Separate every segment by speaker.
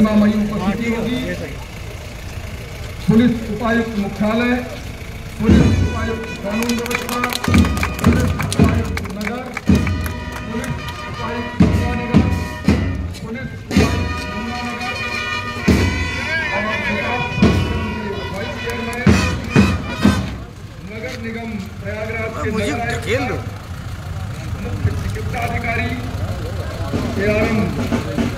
Speaker 1: मई उपस्थिति होगी पुलिस उपायुक्त मुख्यालय पुलिस उपायुक्त कानून व्यवस्था पुलिस उपायुक्त नगर पुलिस उपायुक्त पुलिस नगर निगम प्रयागराज के नगर मुख्य चिकित्साधिकारी एआरएम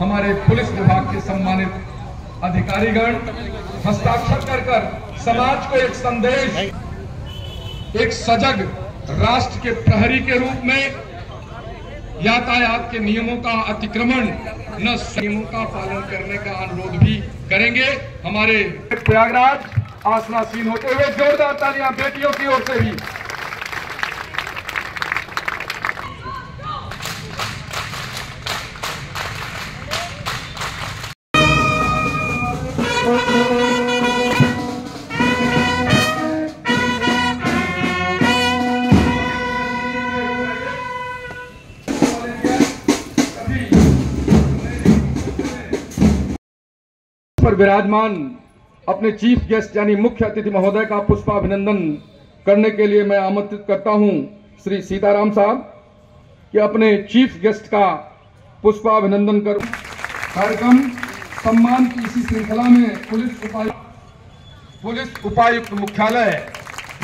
Speaker 1: हमारे पुलिस विभाग के सम्मानित अधिकारीगण, हस्ताक्षर कर कर समाज को एक संदेश, एक सजग राष्ट्र के प्रहरी के रूप में यातायात के नियमों का अतिक्रमण, न नियमों का पालन करने का अनुरोध भी करेंगे। हमारे प्रयागराज आसनासीन होते हुए जोरदार तालियाँ बेटियों की ओर से भी। पर विराजमान अपने चीफ गेस्ट यानी मुख्य अतिथि महोदय का पुष्पाभिनंदन करने के लिए मैं आमंत्रित करता हूँ श्री सीताराम साहब कि अपने चीफ गेस्ट का पुष्पाभिनंदन कर। कार्यक्रम सम्मान की इसी श्रृंखला में पुलिस उपायुक्त पुलिस उपायुक्त मुख्यालय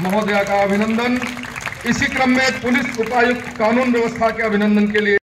Speaker 1: महोदया का अभिनंदन। इसी क्रम में पुलिस उपायुक्त कानून व्यवस्था के अभिनंदन के लिए